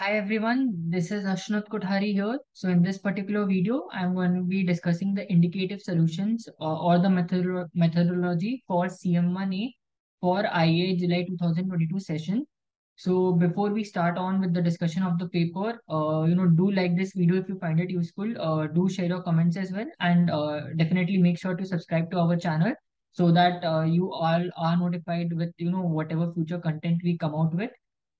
Hi everyone, this is Ashnut Kothari here. So in this particular video, I'm going to be discussing the indicative solutions or, or the methodolo methodology for CM1A for IAI July 2022 session. So before we start on with the discussion of the paper, uh, you know, do like this video if you find it useful. Uh, do share your comments as well, and uh, definitely make sure to subscribe to our channel so that uh, you all are notified with you know whatever future content we come out with.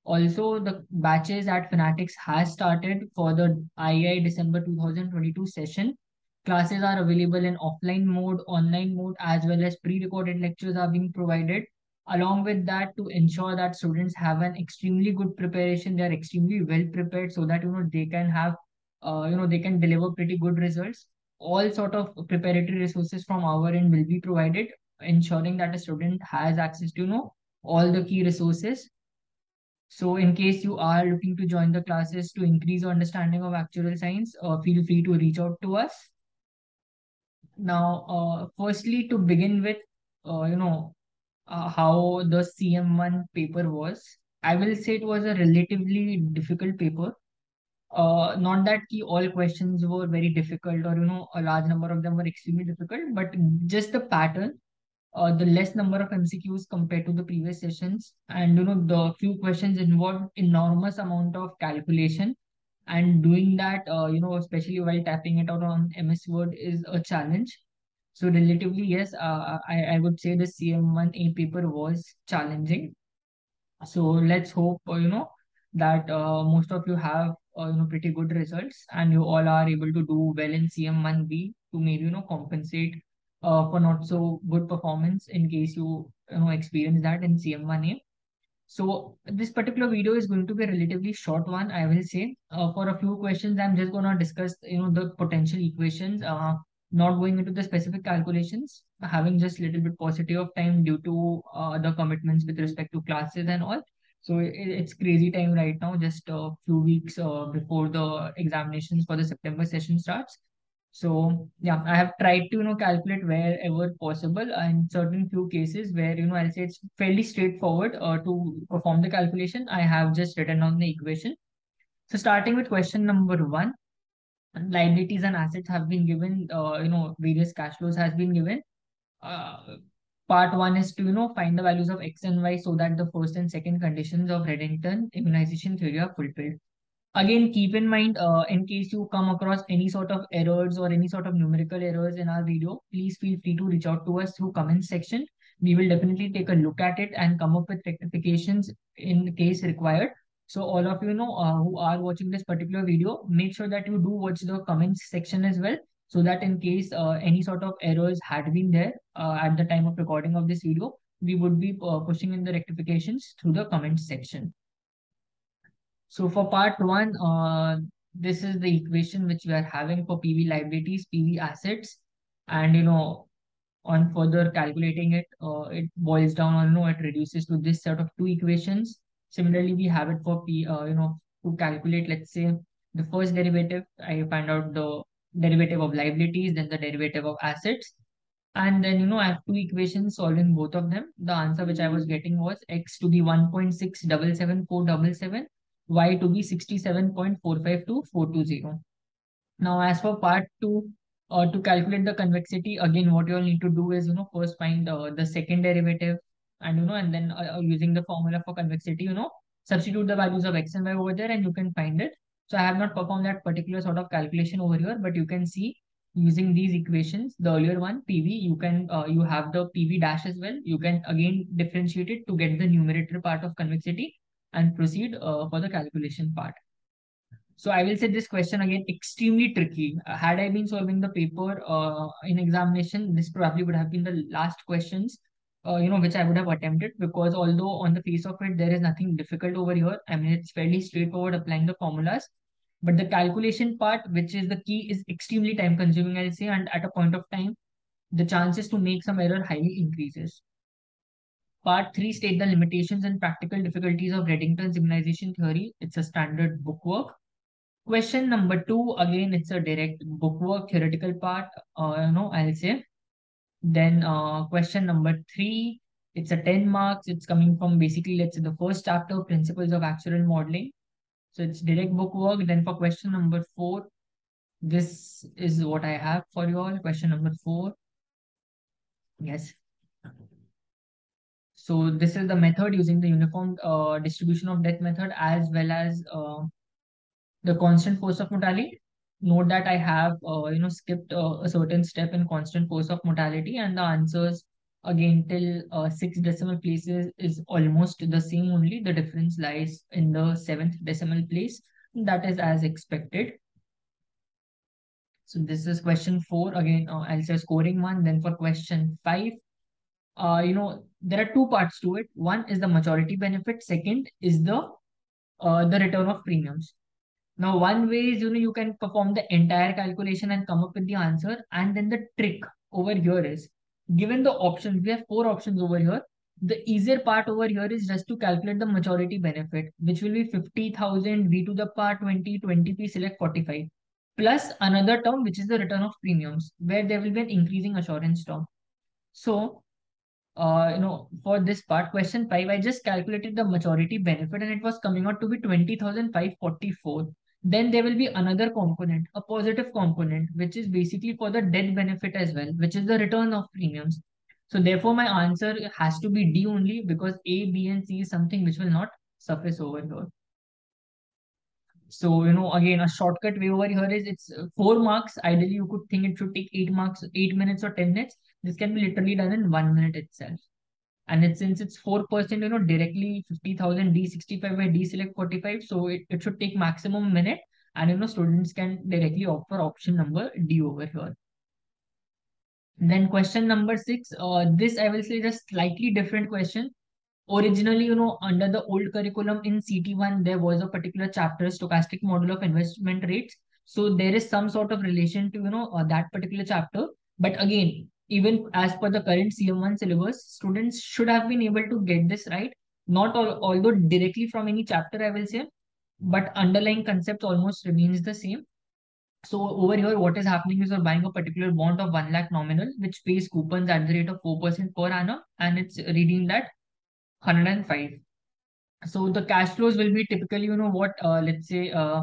Also, the batches at Finatics has started for the IAI December 2022 session. Classes are available in offline mode, online mode, as well as pre-recorded lectures are being provided. Along with that, to ensure that students have an extremely good preparation, they are extremely well prepared so that you know they can have, uh, you know, they can deliver pretty good results. All sort of preparatory resources from our end will be provided, ensuring that a student has access to you know all the key resources so in case you are looking to join the classes to increase your understanding of actuarial science, uh, feel free to reach out to us. Now, uh, firstly, to begin with, uh, you know, uh, how the CM1 paper was, I will say it was a relatively difficult paper. Uh, not that key all questions were very difficult or, you know, a large number of them were extremely difficult, but just the pattern uh, the less number of MCQs compared to the previous sessions. And you know, the few questions involved enormous amount of calculation. And doing that, uh, you know, especially while tapping it out on MS Word is a challenge. So relatively, yes, uh, I, I would say the CM1A paper was challenging. So let's hope, uh, you know, that uh, most of you have, uh, you know, pretty good results and you all are able to do well in CM1B to maybe, you know, compensate uh, for not so good performance in case you, you know, experience that in CM1A. So this particular video is going to be a relatively short one, I will say. Uh, for a few questions, I'm just going to discuss, you know, the potential equations, uh, not going into the specific calculations, having just a little bit paucity of time due to uh, the commitments with respect to classes and all. So it, it's crazy time right now, just a few weeks uh, before the examinations for the September session starts. So yeah, I have tried to you know calculate wherever possible in certain few cases where you know I'll say it's fairly straightforward uh, to perform the calculation. I have just written down the equation. So starting with question number one, liabilities and assets have been given. Uh, you know various cash flows has been given. Uh, part one is to you know find the values of x and y so that the first and second conditions of Redington immunization theory are fulfilled. Again, keep in mind, uh, in case you come across any sort of errors or any sort of numerical errors in our video, please feel free to reach out to us through comment section. We will definitely take a look at it and come up with rectifications in case required. So all of you know uh, who are watching this particular video, make sure that you do watch the comments section as well so that in case uh, any sort of errors had been there uh, at the time of recording of this video, we would be uh, pushing in the rectifications through the comments section. So for part one, uh, this is the equation which we are having for PV liabilities, PV assets, and you know, on further calculating it, uh, it boils down on you know it reduces to this set of two equations. Similarly, we have it for P, uh, you know, to calculate, let's say, the first derivative. I find out the derivative of liabilities, then the derivative of assets. And then, you know, I have two equations solving both of them. The answer which I was getting was x to the 1.677477 y to be 67.452420. Now, as for part two, uh, to calculate the convexity, again, what you'll need to do is, you know, first find uh, the second derivative and, you know, and then uh, uh, using the formula for convexity, you know, substitute the values of x and y over there and you can find it. So I have not performed that particular sort of calculation over here, but you can see using these equations, the earlier one, PV, you can, uh, you have the PV dash as well. You can again differentiate it to get the numerator part of convexity and proceed uh, for the calculation part. So I will say this question again, extremely tricky. Uh, had I been solving the paper uh, in examination, this probably would have been the last questions, uh, you know, which I would have attempted because although on the face of it, there is nothing difficult over here. I mean, it's fairly straightforward applying the formulas. But the calculation part, which is the key, is extremely time consuming, I'll say. And at a point of time, the chances to make some error highly increases. Part 3 state the limitations and practical difficulties of Redington's immunization theory. It's a standard bookwork. Question number 2, again, it's a direct bookwork theoretical part, uh, you know, I'll say. Then uh, question number 3, it's a 10 marks. It's coming from basically, let's say, the first chapter, Principles of Actuarial Modeling. So it's direct book work. Then for question number four, this is what I have for you all. Question number four. Yes. So this is the method using the uniform uh, distribution of death method as well as uh, the constant force of mortality. Note that I have uh, you know skipped uh, a certain step in constant force of mortality and the answers again till uh, six decimal places is almost the same only. The difference lies in the seventh decimal place. That is as expected. So this is question four. Again, uh, I'll say scoring one. Then for question five, uh, you know, there are two parts to it. One is the maturity benefit. Second is the uh, the return of premiums. Now, one way is, you know, you can perform the entire calculation and come up with the answer. And then the trick over here is, given the options, we have four options over here. The easier part over here is just to calculate the maturity benefit, which will be 50,000 V to the power 20, 20p select 45, plus another term, which is the return of premiums, where there will be an increasing assurance term. So uh, you know, for this part, question 5, I just calculated the maturity benefit and it was coming out to be 20,544. Then there will be another component, a positive component, which is basically for the death benefit as well, which is the return of premiums. So therefore, my answer has to be D only because A, B, and C is something which will not surface over here. So, you know, again, a shortcut way over here is it's four marks. Ideally, you could think it should take eight marks, eight minutes or 10 minutes. This can be literally done in one minute itself. And it, since it's 4%, you know, directly 50,000 D65 by D select 45. So it, it should take maximum minute. And, you know, students can directly opt for option number D over here. Then question number six, uh, this I will say just slightly different question. Originally, you know, under the old curriculum in CT1, there was a particular chapter, stochastic model of investment rates. So there is some sort of relation to, you know, uh, that particular chapter. But again, even as per the current CM1 syllabus, students should have been able to get this right. Not all, although directly from any chapter, I will say, but underlying concept almost remains the same. So over here, what is happening is you're buying a particular bond of 1 lakh nominal, which pays coupons at the rate of 4% per annum, and it's redeemed at 105. So the cash flows will be typically, you know, what, uh, let's say, uh,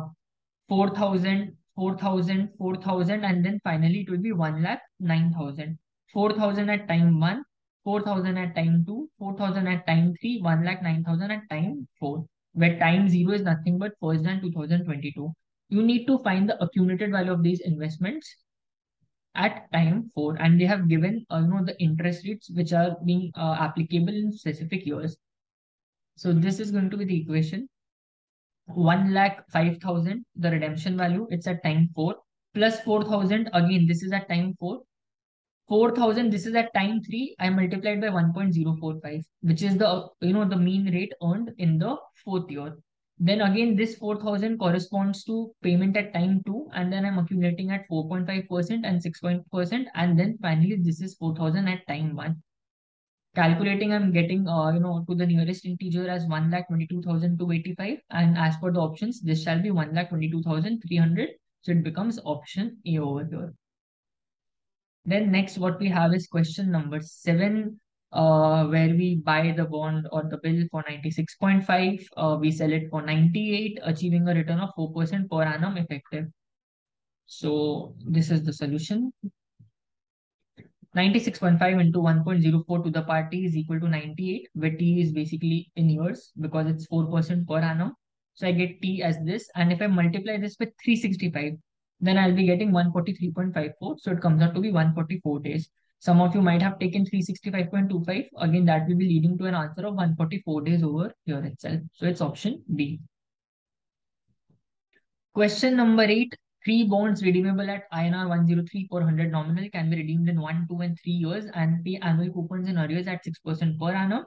4,000, 4,000, 4,000, and then finally it will be 1 lakh 9,000. 4,000 at time 1, 4,000 at time 2, 4,000 at time 3, 1 lakh 9,000 at time 4, where time 0 is nothing but 1st Jan 2022. You need to find the accumulated value of these investments at time 4 and they have given uh, you know the interest rates which are being uh, applicable in specific years. So this is going to be the equation. 1 lakh 5000 the redemption value it's at time 4 plus 4000 again this is at time 4 4000 this is at time 3 i multiplied by 1.045 which is the you know the mean rate earned in the fourth year then again this 4000 corresponds to payment at time 2 and then i'm accumulating at 4.5% and 6% and then finally this is 4000 at time 1 calculating i'm getting uh, you know to the nearest integer as 1,22,285 and as per the options this shall be 1,22,300 so it becomes option a over here. Then next what we have is question number seven, uh, where we buy the bond or the bill for 96.5. Uh, we sell it for 98, achieving a return of 4% per annum effective. So this is the solution. 96.5 into 1.04 to the party is equal to 98, where T is basically in years because it's 4% per annum. So I get T as this. And if I multiply this with 365, then I'll be getting 143.54. So it comes out to be 144 days. Some of you might have taken 365.25. Again, that will be leading to an answer of 144 days over here itself. So it's option B. Question number eight. Three bonds redeemable at INR 103 per 100 nominal can be redeemed in 1, 2 and 3 years and pay annual coupons in arrears at 6% per annum.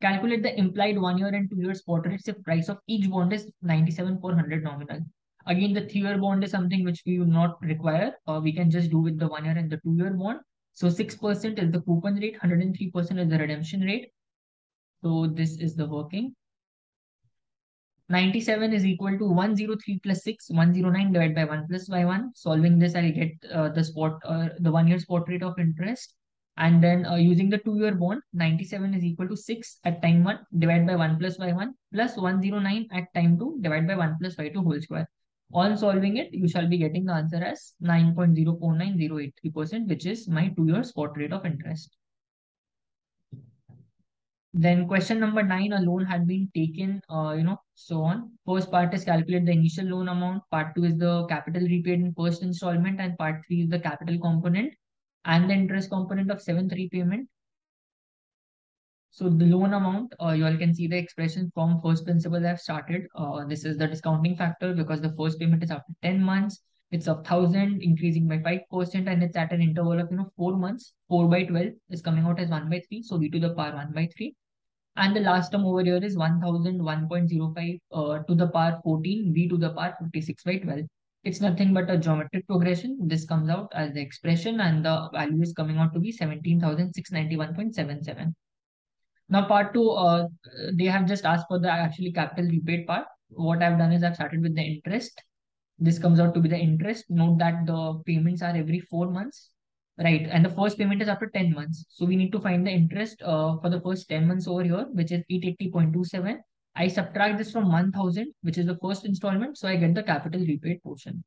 Calculate the implied 1 year and 2 year spot rates if price of each bond is 97 per 100 nominal. Again, the three-year bond is something which we will not require. Uh, we can just do with the one-year and the two-year bond. So 6% is the coupon rate, 103% is the redemption rate. So this is the working. 97 is equal to 103 plus 6, 109 divided y1 plus by 1. Solving this, I'll get uh, the spot, uh, the one-year spot rate of interest. And then uh, using the two-year bond, 97 is equal to 6 at time 1 divided by 1 plus y1 plus 109 at time 2 divided by 1 plus y2 whole square. On solving it, you shall be getting the answer as 9.049083%, which is my two-year spot rate of interest. Then question number nine, a loan had been taken, uh, you know, so on. First part is calculate the initial loan amount. Part two is the capital repaid in first installment. And part three is the capital component and the interest component of seventh repayment. So the loan amount, uh, you all can see the expression from first principle I've started. Uh, this is the discounting factor because the first payment is after 10 months. It's a 1000 increasing by 5% and it's at an interval of, you know, four months. 4 by 12 is coming out as 1 by 3. So v to the power 1 by 3. And the last term over here is 1001.05 uh, to the power 14, v to the power 56 by 12. It's nothing but a geometric progression. This comes out as the expression and the value is coming out to be 17,691.77. Now part two, uh, they have just asked for the actually capital repaid part. What I've done is I've started with the interest. This comes out to be the interest. Note that the payments are every four months, right? And the first payment is after 10 months. So we need to find the interest uh, for the first 10 months over here, which is 880.27. I subtract this from 1000, which is the first installment. So I get the capital repaid portion.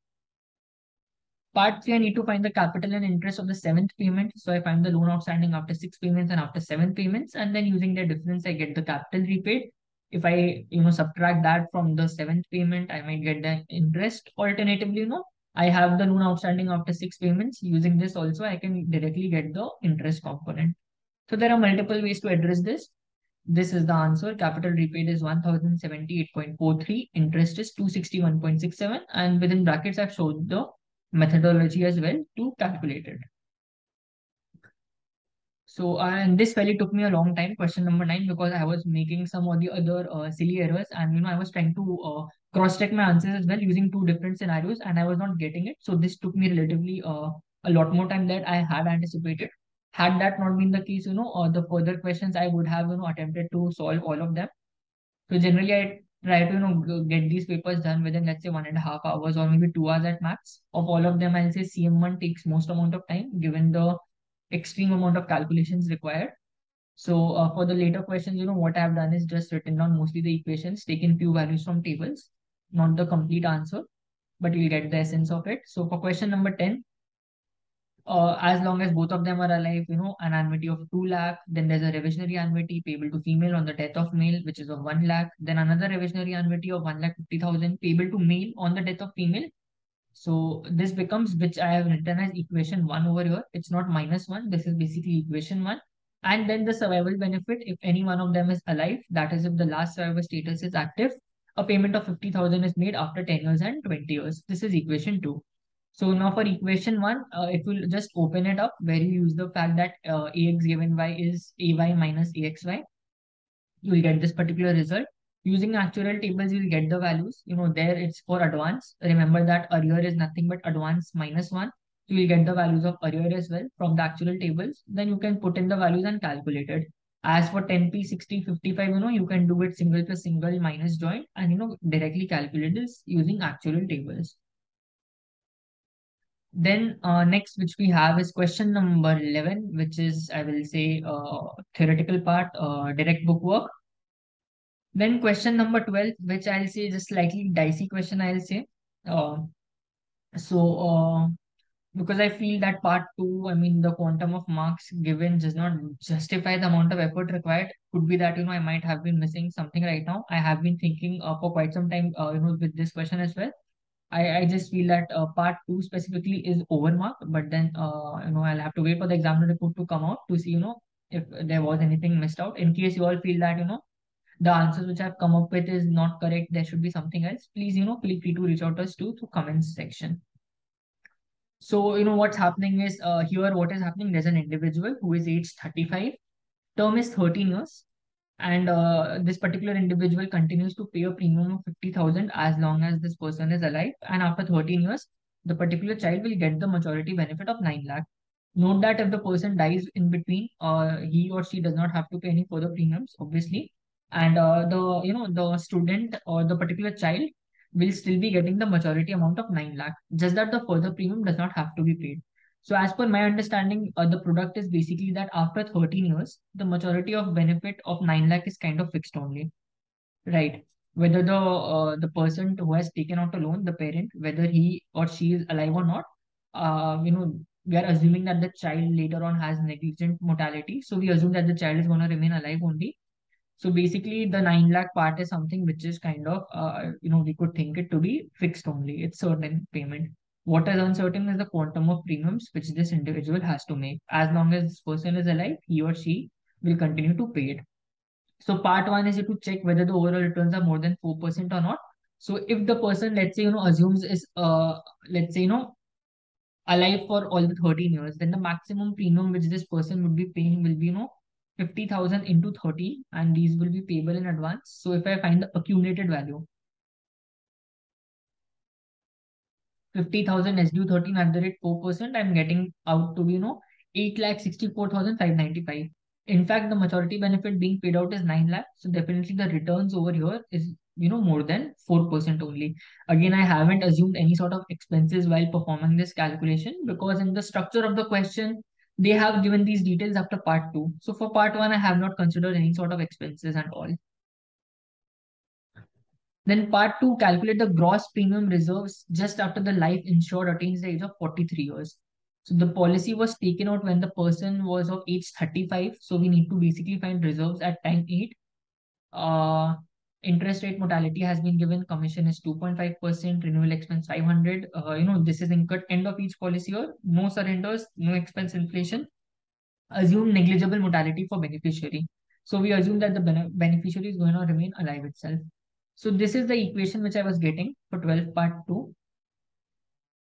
Part 3, I need to find the capital and interest of the seventh payment. So I find the loan outstanding after six payments and after seven payments. And then using the difference, I get the capital repaid. If I, you know, subtract that from the seventh payment, I might get the interest. Alternatively, you know, I have the loan outstanding after six payments. Using this also, I can directly get the interest component. So there are multiple ways to address this. This is the answer. Capital repaid is 1078.43. Interest is 261.67. And within brackets, I've showed the methodology as well to calculate it. So, uh, and this really took me a long time, question number nine, because I was making some of the other uh, silly errors and, you know, I was trying to uh, cross-check my answers as well using two different scenarios and I was not getting it. So this took me relatively uh, a lot more time that I had anticipated. Had that not been the case, you know, uh, the further questions I would have, you know, attempted to solve all of them. So generally I try to you know get these papers done within let's say one and a half hours or maybe two hours at max. Of all of them, I'll say CM1 takes most amount of time given the extreme amount of calculations required. So uh, for the later questions, you know what I've done is just written down mostly the equations, taken few values from tables, not the complete answer, but you'll get the essence of it. So for question number 10, uh, as long as both of them are alive, you know, an annuity of 2 lakh, then there's a reversionary annuity payable to female on the death of male, which is of 1 lakh, then another reversionary annuity of 1 lakh 50,000 payable to male on the death of female. So this becomes, which I have written as equation 1 over here. It's not minus 1. This is basically equation 1. And then the survival benefit, if any one of them is alive, that is if the last survivor status is active, a payment of 50,000 is made after 10 years and 20 years. This is equation 2. So now for equation one, uh, it will just open it up where you use the fact that uh, ax given y is ay minus axy. You will get this particular result. Using actuarial tables, you will get the values. You know, there it's for advance. Remember that arrear is nothing but advance minus one. So you will get the values of arrear as well from the actuarial tables. Then you can put in the values and calculate it. As for 10p, 60, 55, you know, you can do it single plus single minus joint and, you know, directly calculate this using actuarial tables. Then uh, next, which we have is question number 11, which is, I will say, uh, theoretical part, uh, direct book work. Then question number 12, which I'll say just slightly dicey question, I'll say. Uh, so, uh, because I feel that part two, I mean, the quantum of marks given does not justify the amount of effort required. Could be that, you know, I might have been missing something right now. I have been thinking uh, for quite some time, you know, with this question as well. I, I just feel that uh, part two specifically is overmarked, but then uh, you know I'll have to wait for the examiner report to come out to see you know if there was anything missed out. In case you all feel that you know the answers which I've come up with is not correct, there should be something else. Please you know feel free to reach out to us too through comments section. So you know what's happening is uh, here what is happening. There's an individual who is age 35, term is 13 years and uh, this particular individual continues to pay a premium of 50,000 as long as this person is alive. And after 13 years, the particular child will get the maturity benefit of 9 lakh. Note that if the person dies in between, uh, he or she does not have to pay any further premiums, obviously. And uh, the you know the student or the particular child will still be getting the maturity amount of 9 lakh. Just that the further premium does not have to be paid. So as per my understanding, uh, the product is basically that after 13 years, the maturity of benefit of 9 lakh is kind of fixed only, right? Whether the uh, the person who has taken out a loan, the parent, whether he or she is alive or not, uh, you know, we are assuming that the child later on has negligent mortality. So we assume that the child is going to remain alive only. So basically, the 9 lakh part is something which is kind of, uh, you know, we could think it to be fixed only. It's certain payment. What is uncertain is the quantum of premiums which this individual has to make. As long as this person is alive, he or she will continue to pay it. So part one is to check whether the overall returns are more than 4% or not. So if the person, let's say, you know, assumes is, uh, let's say, you know, alive for all the 13 years, then the maximum premium which this person would be paying will be, you know, 50,000 into 30 and these will be payable in advance. So if I find the accumulated value, 50,000 SDU 13 at the rate 4%, I'm getting out to be, you know, 8 lakh 64,595. In fact, the maturity benefit being paid out is 9 lakh. So definitely the returns over here is, you know, more than 4% only. Again, I haven't assumed any sort of expenses while performing this calculation because in the structure of the question, they have given these details after part two. So for part one, I have not considered any sort of expenses and all. Then part two, calculate the gross premium reserves just after the life insured attains the age of 43 years. So the policy was taken out when the person was of age 35. So we need to basically find reserves at time 8. Uh, interest rate mortality has been given. Commission is 2.5%. Renewal expense 500. Uh, you know, this is incurred end of each policy year. No surrenders, no expense inflation. Assume negligible mortality for beneficiary. So we assume that the bene beneficiary is going to remain alive itself. So this is the equation which I was getting for 12 part 2.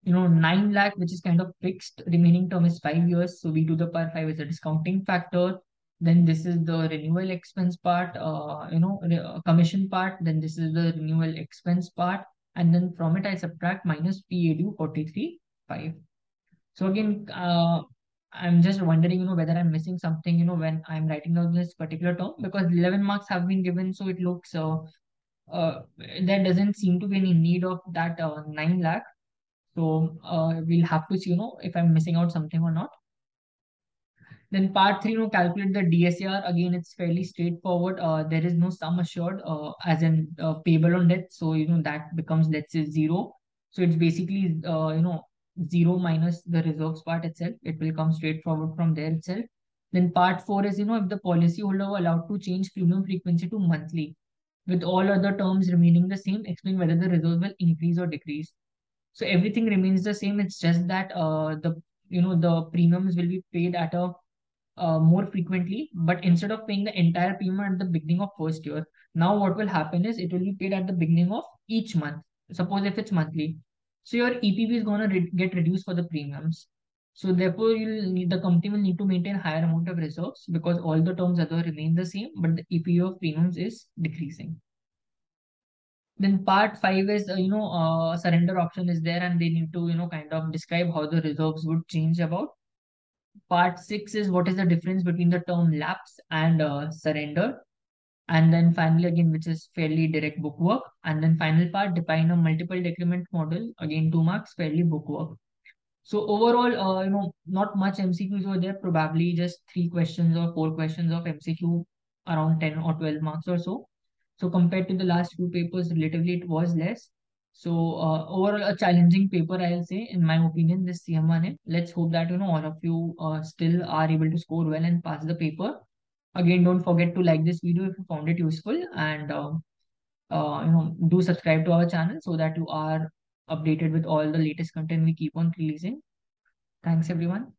You know, 9 lakh, which is kind of fixed. Remaining term is 5 years. So we do the par 5 as a discounting factor. Then this is the renewal expense part, uh, you know, uh, commission part. Then this is the renewal expense part. And then from it, I subtract minus PADU 43.5. So again, uh, I'm just wondering, you know, whether I'm missing something, you know, when I'm writing down this particular term because 11 marks have been given. So it looks uh, uh, there doesn't seem to be any need of that uh, 9 lakh. So uh, we'll have to see, you know, if I'm missing out something or not. Then part three, you know, calculate the DSAR. Again, it's fairly straightforward. Uh, there is no sum assured uh, as in uh, payable on death. So, you know, that becomes, let's say, zero. So it's basically, uh, you know, zero minus the reserves part itself. It will come straightforward from there itself. Then part four is, you know, if the policyholder were allowed to change premium frequency to monthly with all other terms remaining the same, explain whether the reserve will increase or decrease. So everything remains the same. It's just that uh, the you know the premiums will be paid at a uh, more frequently, but instead of paying the entire premium at the beginning of first year, now what will happen is it will be paid at the beginning of each month. Suppose if it's monthly, so your EPV is gonna re get reduced for the premiums. So therefore, need the company will need to maintain higher amount of reserves because all the terms other remain the same, but the EPV of premiums is decreasing. Then part five is uh, you know uh, surrender option is there, and they need to you know kind of describe how the reserves would change about. Part six is what is the difference between the term lapse and uh, surrender. And then finally, again, which is fairly direct bookwork. And then final part, define a multiple decrement model. Again, two marks, fairly bookwork. So overall, uh, you know, not much MCQs were there, probably just three questions or four questions of MCQ around 10 or 12 marks or so. So compared to the last few papers, relatively it was less. So uh, overall, a challenging paper, I'll say, in my opinion, this CM1. Let's hope that, you know, all of you uh, still are able to score well and pass the paper. Again, don't forget to like this video if you found it useful and, uh, uh, you know, do subscribe to our channel so that you are updated with all the latest content we keep on releasing. Thanks, everyone.